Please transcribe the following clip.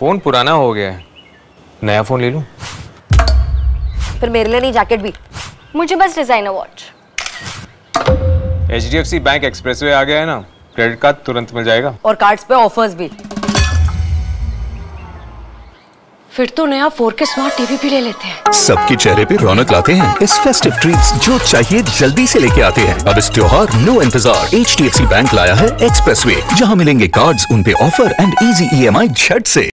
Phone पुराना हो गया है। नया फ़ोन ले लूँ? फिर मेरे लिए नहीं जैकेट भी। मुझे बस designer watch H D F C bank expressway आ गया है ना? क्रेडिट कार्ड तुरंत मिल जाएगा। और कार्ड्स पे ऑफर्स भी। फिर तो नया 4K स्मार्ट टीवी भी ले लेते हैं। सबके चेहरे पे रौनक लाते हैं। इस फेस्टिव ट्रीट्स जो चाहिए जल्दी से लेके आते हैं। अब इस त्योहार नो इंतज़ार। HDFC बैंक लाया है एक्सप्रेस वे जहाँ मिलेंगे कार्ड उन पे ऑफ़र एंड इजी ईएमआई झट ऐसी